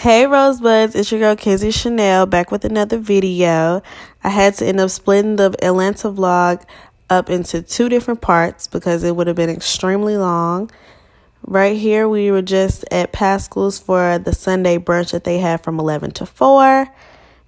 Hey Rosebuds, it's your girl Kenzie Chenelle back with another video. I had to end up splitting the Atlanta vlog up into two different parts because it would have been extremely long. Right here, we were just at Paschal's for the Sunday brunch that they had from 11 to 4.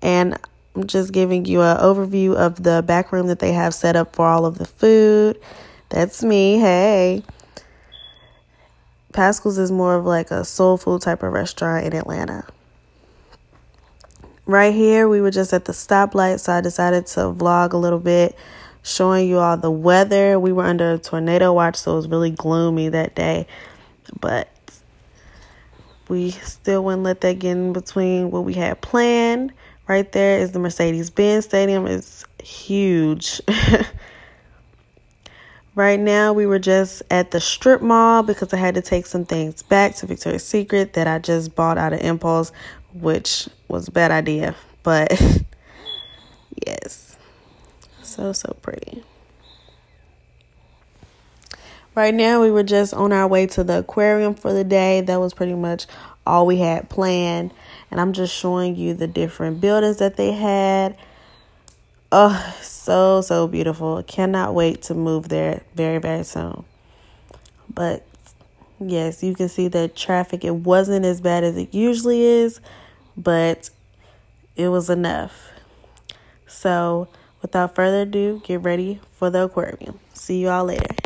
And I'm just giving you an overview of the back room that they have set up for all of the food. That's me. Hey. Paschal's is more of like a soul food type of restaurant in Atlanta. Right here, we were just at the stoplight, so I decided to vlog a little bit, showing you all the weather. We were under a tornado watch, so it was really gloomy that day, but we still wouldn't let that get in between what we had planned. Right there is the Mercedes Benz Stadium. It's huge. Right now, we were just at the strip mall because I had to take some things back to Victoria's Secret that I just bought out of impulse, which was a bad idea. But yes, so, so pretty. Right now, we were just on our way to the aquarium for the day. That was pretty much all we had planned. And I'm just showing you the different buildings that they had Oh, so, so beautiful. Cannot wait to move there very, very soon. But yes, you can see that traffic, it wasn't as bad as it usually is, but it was enough. So, without further ado, get ready for the aquarium. See you all later.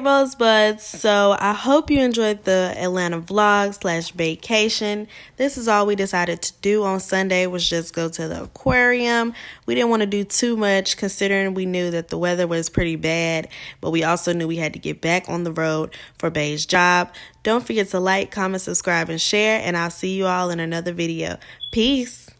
Hey Rosebuds, so I hope you enjoyed the Atlanta vlog slash vacation. This is all we decided to do on Sunday was just go to the aquarium. We didn't want to do too much considering we knew that the weather was pretty bad, but we also knew we had to get back on the road for Bae's job. Don't forget to like, comment, subscribe, and share, and I'll see you all in another video. Peace.